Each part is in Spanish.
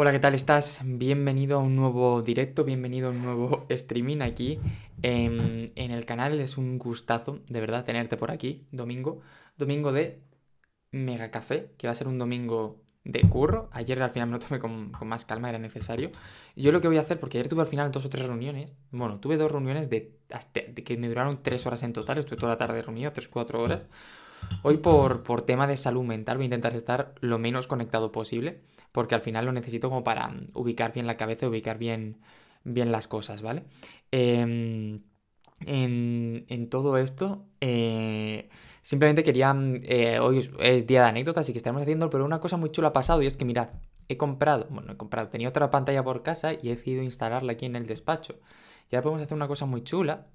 Hola, ¿qué tal estás? Bienvenido a un nuevo directo, bienvenido a un nuevo streaming aquí en, en el canal. Es un gustazo, de verdad, tenerte por aquí, domingo. Domingo de Mega Café, que va a ser un domingo de curro. Ayer al final me lo tomé con, más calma, era necesario. Yo lo que voy a hacer, porque ayer tuve al final dos o tres reuniones. Bueno, tuve dos reuniones de, de que me duraron tres horas en total. Estuve toda la tarde reunido, tres, cuatro horas. Hoy por, por tema de salud mental voy a intentar estar lo menos conectado posible, porque al final lo necesito como para mm, ubicar bien la cabeza, ubicar bien, bien las cosas, ¿vale? Eh, en, en, todo esto, eh, simplemente quería, mm, eh, hoy es día de anécdotas, así que estaremos haciendo, pero una cosa muy chula ha pasado y es que mirad, he comprado, bueno, he comprado, tenía otra pantalla por casa y he decidido instalarla aquí en el despacho. Y ahora podemos hacer una cosa muy chula,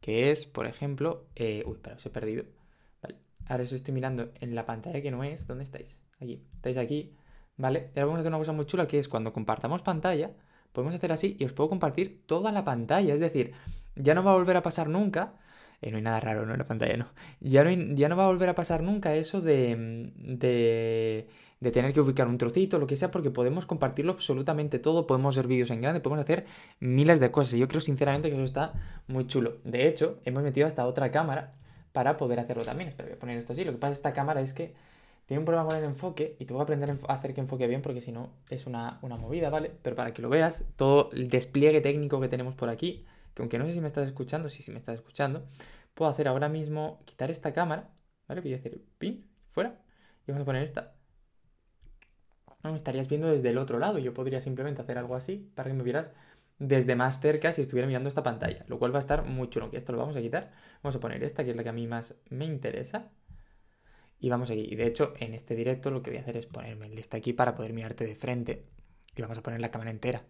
que es, por ejemplo, eh, uy, pero os he perdido. Ahora os estoy mirando en la pantalla que no es, ¿dónde estáis? Aquí, estáis aquí, ¿vale? Y ahora vamos hacer una cosa muy chula, que es cuando compartamos pantalla, podemos hacer así y os puedo compartir toda la pantalla, es decir, ya no va a volver a pasar nunca. Eh, no hay nada raro, ¿no? En la pantalla, no. Ya no, ya no va a volver a pasar nunca eso de, de, de, tener que ubicar un trocito, lo que sea, porque podemos compartirlo absolutamente todo. Podemos ver vídeos en grande, podemos hacer miles de cosas. Y yo creo sinceramente que eso está muy chulo. De hecho, hemos metido hasta otra cámara para poder hacerlo también. Espera, voy a poner esto así. Lo que pasa es esta cámara es que tiene un problema con el enfoque y tengo que aprender a hacer que enfoque bien porque si no es una, una movida, ¿vale? Pero para que lo veas, todo el despliegue técnico que tenemos por aquí que aunque no sé si me estás escuchando, sí, sí me estás escuchando, puedo hacer ahora mismo, quitar esta cámara, ¿vale? Voy a decir pin, fuera, y vamos a poner esta. No, me estarías viendo desde el otro lado, yo podría simplemente hacer algo así para que me vieras desde más cerca si estuviera mirando esta pantalla, lo cual va a estar muy chulo, que esto lo vamos a quitar, vamos a poner esta, que es la que a mí más me interesa, y vamos aquí, y de hecho en este directo lo que voy a hacer es ponerme el lista aquí para poder mirarte de frente, y vamos a poner la cámara entera.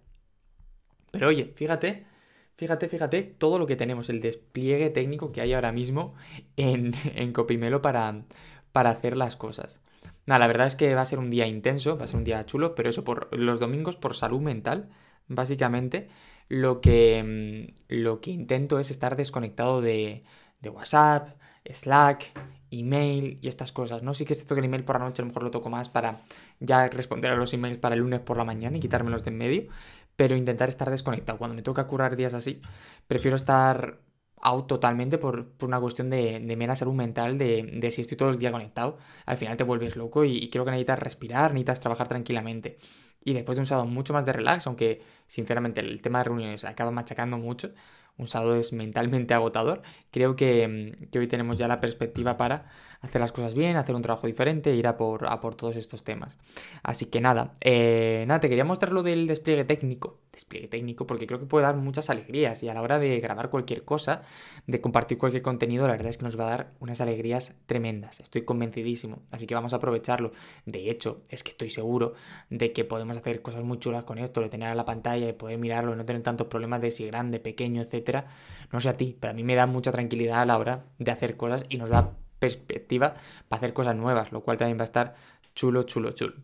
Pero oye, fíjate Fíjate, fíjate todo lo que tenemos, el despliegue técnico que hay ahora mismo en, en Copimelo para, para hacer las cosas. Nada, la verdad es que va a ser un día intenso, va a ser un día chulo, pero eso por los domingos por salud mental, básicamente, lo que, mm, lo que intento es estar desconectado de, de WhatsApp, Slack, email y estas cosas, ¿no? Sí que es cierto que el email por la noche a lo mejor lo toco más para ya responder a los emails para el lunes por la mañana y quitármelos de en medio, pero intentar estar desconectado. Cuando me toca curar días así, prefiero estar out totalmente por, por una cuestión de, mera salud mental, de, de, si estoy todo el día conectado, al final te vuelves loco y, y, creo que necesitas respirar, necesitas trabajar tranquilamente. Y después de un sábado mucho más de relax, aunque sinceramente el tema de reuniones acaba machacando mucho, un sábado es mentalmente agotador, creo que, que hoy tenemos ya la perspectiva para hacer las cosas bien, hacer un trabajo diferente, ir a por, a por todos estos temas. Así que nada, eh, nada, te quería mostrar lo del despliegue técnico, despliegue técnico, porque creo que puede dar muchas alegrías y a la hora de grabar cualquier cosa, de compartir cualquier contenido, la verdad es que nos va a dar unas alegrías tremendas, estoy convencidísimo, así que vamos a aprovecharlo. De hecho, es que estoy seguro de que podemos hacer cosas muy chulas con esto, de tener a la pantalla, de poder mirarlo, no tener tantos problemas de si grande, pequeño, No sé a ti, pero a mí me da mucha tranquilidad a la hora de hacer cosas y nos da perspectiva para hacer cosas nuevas, lo cual también va a estar chulo, chulo, chulo.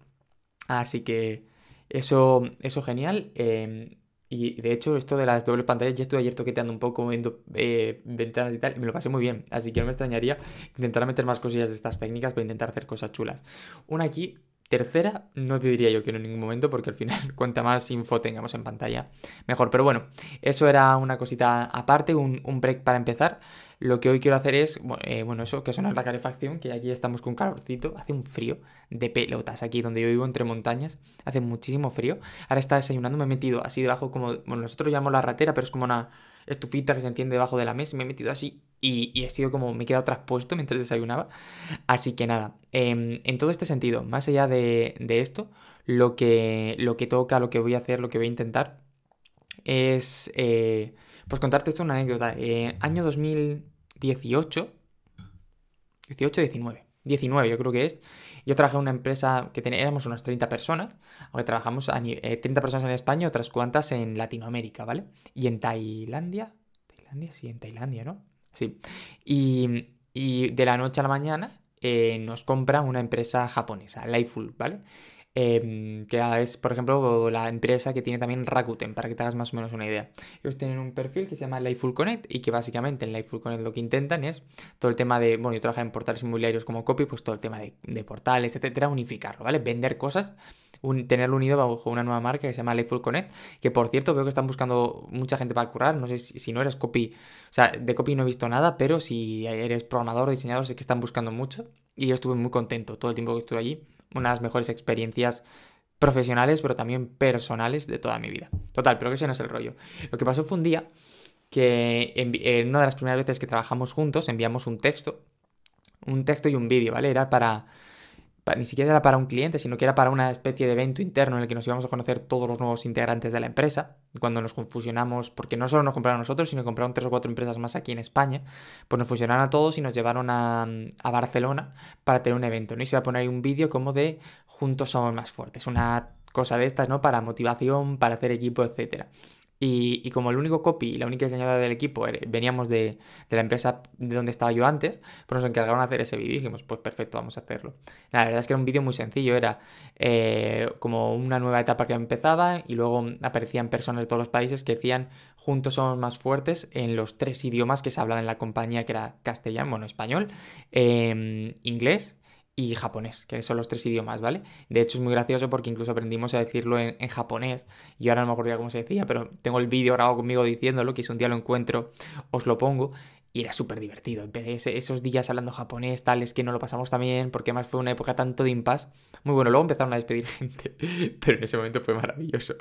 Así que eso, eso genial. Eh, y de hecho, esto de las dobles pantallas, ya estuve ayer toqueteando un poco, viendo eh, ventanas y tal, y me lo pasé muy bien. Así que no me extrañaría intentar meter más cosillas de estas técnicas para intentar hacer cosas chulas. Una aquí, tercera, no te diría yo que en ningún momento, porque al final, cuanta más info tengamos en pantalla, mejor. Pero bueno, eso era una cosita aparte, un, un break para empezar. Lo que hoy quiero hacer es, eh, bueno, eso, que es la calefacción, que aquí estamos con calorcito, hace un frío de pelotas aquí donde yo vivo entre montañas, hace muchísimo frío. Ahora está desayunando, me he metido así debajo como, bueno, nosotros llamamos la ratera, pero es como una estufita que se entiende debajo de la mesa, me he metido así y, y he sido como, me he quedado traspuesto mientras desayunaba. Así que nada, eh, en todo este sentido, más allá de, de esto, lo que, lo que toca, lo que voy a hacer, lo que voy a intentar es... Eh, pues contarte esto una anécdota. Eh, año 2018, 18, 19, 19 yo creo que es. Yo trabajé en una empresa que teníamos unas 30 personas, aunque trabajamos a, eh, 30 personas en España, otras cuantas en Latinoamérica, ¿vale? Y en Tailandia, Tailandia, sí, en Tailandia, ¿no? Sí. Y, y de la noche a la mañana eh, nos compra una empresa japonesa, Lifeful, ¿vale? Em, que es, por ejemplo, la empresa que tiene también Rakuten, para que te hagas más o menos una idea. Ellos tienen un perfil que se llama Lightful Connect y que básicamente en Lightful Connect lo que intentan es todo el tema de, bueno, yo trabajo en portales inmobiliarios como copy, pues todo el tema de, de portales, etcétera, unificarlo, ¿vale? Vender cosas tenerlo unido bajo una nueva marca que se llama Lightful Connect, que por cierto veo que están buscando mucha gente para currar, no sé si, no eres copy, o sea, de copy no he visto nada, pero si eres programador, diseñador, sé que están buscando mucho y yo estuve muy contento todo el tiempo que estuve allí, una de las mejores experiencias profesionales, pero también personales de toda mi vida. Total, pero que ese no es el rollo. Lo que pasó fue un día que en una de las primeras veces que trabajamos juntos enviamos un texto, un texto y un vídeo, ¿vale? Era para ni siquiera era para un cliente, sino que era para una especie de evento interno en el que nos íbamos a conocer todos los nuevos integrantes de la empresa. Cuando nos fusionamos, porque no solo nos compraron nosotros, sino que compraron tres o cuatro empresas más aquí en España, pues nos fusionaron a todos y nos llevaron a, Barcelona para tener un evento. ¿no? Y se va a poner ahí un vídeo como de juntos somos más fuertes, una cosa de estas, ¿no? Para motivación, para hacer equipo, etcétera. Y, como el único copy y la única diseñadora del equipo veníamos de, la empresa de donde estaba yo antes, pues nos encargaron de hacer ese vídeo y dijimos, pues perfecto, vamos a hacerlo. La verdad es que era un vídeo muy sencillo, era eh, como una nueva etapa que empezaba y luego aparecían personas de todos los países que decían, juntos somos más fuertes en los tres idiomas que se hablaban en la compañía, que era castellano, bueno, español, em, inglés y japonés, que son los tres idiomas, ¿vale? De hecho es muy gracioso porque incluso aprendimos a decirlo en, japonés y ahora no me acuerdo cómo se decía, pero tengo el vídeo grabado conmigo diciéndolo, que si un día lo encuentro os lo pongo y era súper divertido. Empecé esos días hablando japonés, tales que no lo pasamos también, porque además fue una época tanto de impas. Muy bueno, luego empezaron a despedir gente, pero en ese momento fue maravilloso.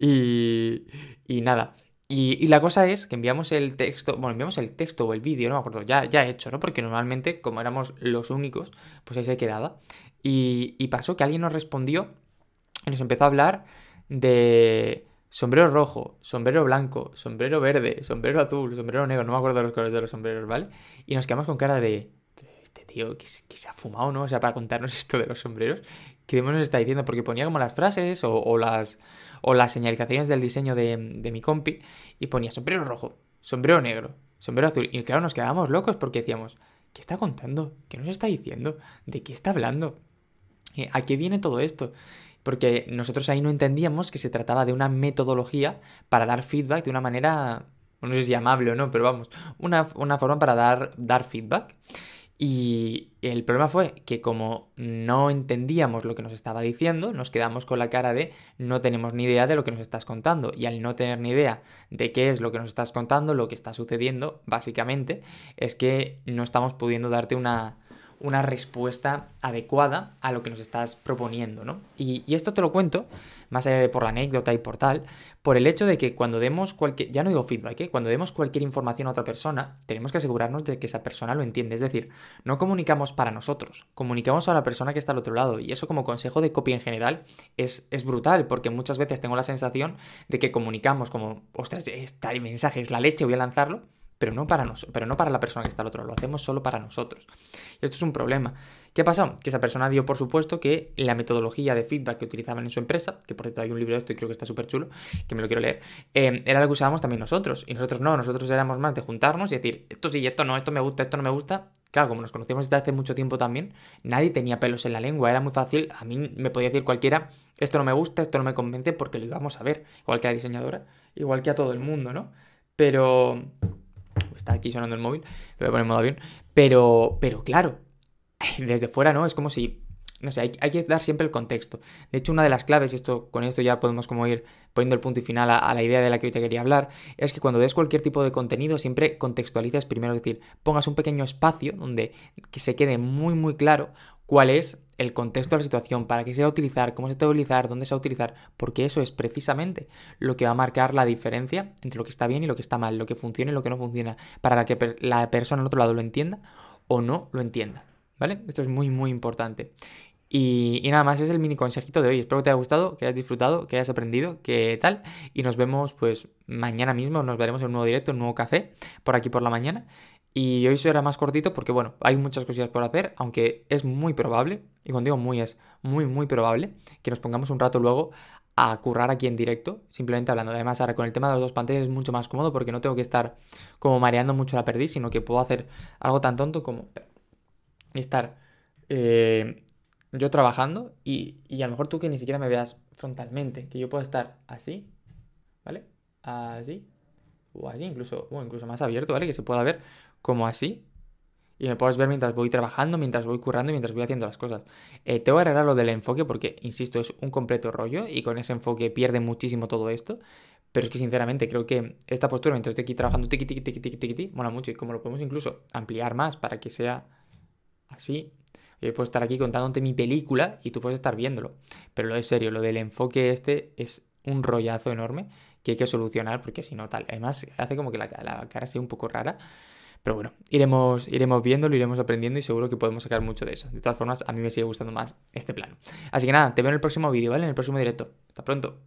Y, y nada, y, la cosa es que enviamos el texto, bueno, enviamos el texto o el vídeo, no me acuerdo, ya, ya hecho, ¿no? Porque normalmente, como éramos los únicos, pues ahí se quedaba. Y, y pasó que alguien nos respondió y nos empezó a hablar de sombrero rojo, sombrero blanco, sombrero verde, sombrero azul, sombrero negro, no me acuerdo los colores de los sombreros, ¿vale? Y nos quedamos con cara de, que, se ha fumado, ¿no? O sea, para contarnos esto de los sombreros, ¿qué demonios está diciendo? Porque ponía como las frases o las o las señalizaciones del diseño de, mi compi y ponía sombrero rojo, sombrero negro, sombrero azul. Y claro, nos quedábamos locos porque decíamos, ¿qué está contando? ¿Qué nos está diciendo? ¿De qué está hablando? ¿A qué viene todo esto? Porque nosotros ahí no entendíamos que se trataba de una metodología para dar feedback de una manera, no sé si amable o no, pero vamos, una, una forma para dar, dar feedback. Y el problema fue que como no entendíamos lo que nos estaba diciendo, nos quedamos con la cara de no tenemos ni idea de lo que nos estás contando. Y al no tener ni idea de qué es lo que nos estás contando, lo que está sucediendo, básicamente, es que no estamos pudiendo darte una, una respuesta adecuada a lo que nos estás proponiendo, ¿no? Y, esto te lo cuento, más allá de por la anécdota y por tal, por el hecho de que cuando demos cualquier, ya no digo feedback, ¿eh? cuando demos cualquier información a otra persona, tenemos que asegurarnos de que esa persona lo entiende, es decir, no comunicamos para nosotros, comunicamos a la persona que está al otro lado, y eso como consejo de copia en general es, es brutal, porque muchas veces tengo la sensación de que comunicamos como, ostras, este mensaje es la leche, voy a lanzarlo, pero no para pero no para la persona que está al otro lado, lo hacemos solo para nosotros. Y esto es un problema. ¿Qué pasó? Que esa persona dio por supuesto que la metodología de feedback que utilizaban en su empresa, que por cierto hay un libro de esto y creo que está súper chulo, que me lo quiero leer, eh, era lo que usábamos también nosotros. Y nosotros no, nosotros éramos más de juntarnos y decir, esto sí, esto no, esto me gusta, esto no me gusta. Claro, como nos conocíamos desde hace mucho tiempo también, nadie tenía pelos en la lengua, era muy fácil, a mí me podía decir cualquiera, esto no me gusta, esto no me convence porque lo íbamos a ver, igual que a la diseñadora, igual que a todo el mundo, ¿no? Pero está aquí sonando el móvil, lo voy a poner en modo avión, pero, pero claro, desde fuera, ¿no? Es como si, no sé, hay, que dar siempre el contexto. De hecho, una de las claves, y esto, con esto ya podemos como ir poniendo el punto y final a, la idea de la que hoy te quería hablar, es que cuando des cualquier tipo de contenido, siempre contextualices primero, es decir, pongas un pequeño espacio donde que se quede muy, muy claro cuál es el contexto de la situación, para qué se va a utilizar, cómo se va a utilizar, dónde se va a utilizar, porque eso es precisamente lo que va a marcar la diferencia entre lo que está bien y lo que está mal, lo que funciona y lo que no funciona, para que la persona al otro lado lo entienda o no lo entienda. ¿Vale? Esto es muy, muy importante. Y, y, nada más, es el mini consejito de hoy. Espero que te haya gustado, que hayas disfrutado, que hayas aprendido, que tal. Y nos vemos pues mañana mismo, nos veremos en un nuevo directo, en un nuevo café, por aquí por la mañana. Y hoy será más cortito porque, bueno, hay muchas cosillas por hacer, aunque es muy probable, y cuando digo muy es muy, muy probable, que nos pongamos un rato luego a currar aquí en directo, simplemente hablando. Además, ahora con el tema de las dos pantallas es mucho más cómodo porque no tengo que estar como mareando mucho la perdiz, sino que puedo hacer algo tan tonto como estar eh, yo trabajando y, y a lo mejor tú que ni siquiera me veas frontalmente, que yo puedo estar así, ¿vale? Así, o así, incluso, o incluso más abierto, ¿vale? Que se pueda ver como así. Y me puedes ver mientras voy trabajando, mientras voy currando y mientras voy haciendo las cosas. Eh, tengo que arreglar lo del enfoque porque, insisto, es un completo rollo y con ese enfoque pierde muchísimo todo esto. Pero es que sinceramente creo que esta postura, mientras estoy aquí trabajando, tiqui, tiqui, tiqui, tiqui, tiqui, mola mucho. Y como lo podemos incluso ampliar más para que sea así, yo puedo estar aquí contándote mi película y tú puedes estar viéndolo. Pero lo es serio, lo del enfoque este es un rollazo enorme que hay que solucionar porque si no tal. Además, hace como que la, la cara sea un poco rara. Pero bueno, iremos, iremos viéndolo, iremos aprendiendo y seguro que podemos sacar mucho de eso. De todas formas, a mí me sigue gustando más este plano. Así que nada, te veo en el próximo vídeo, ¿vale? En el próximo directo. Hasta pronto.